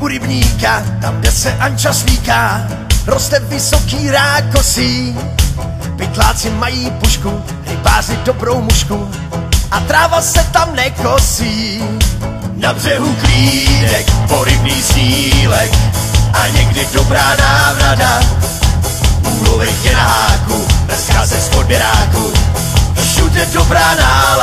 u rybníka, tam, kde se Anča svítá, roste vysoký rákosí. Pytláci mají pušku, rybáři dobrou mušku a tráva se tam nekosí. Na břehu klídek, porybný sílek a někdy dobrá návrada. Úlovek je na háku, dneska se z odběráku, všude dobrá návrada